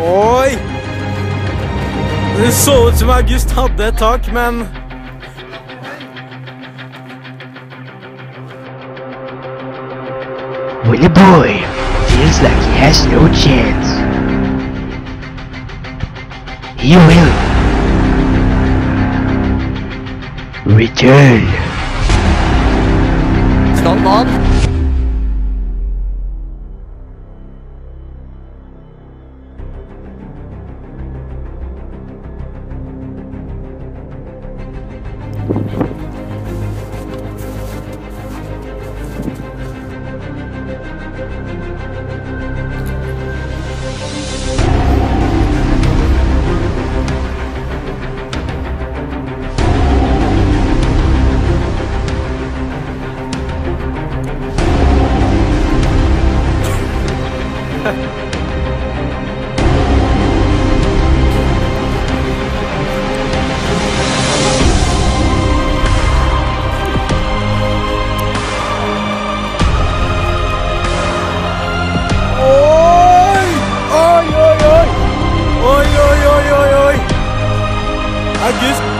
Oi! Det så ut som August hadde et tak, men Willy boy feels like he has no chance. He will return. I just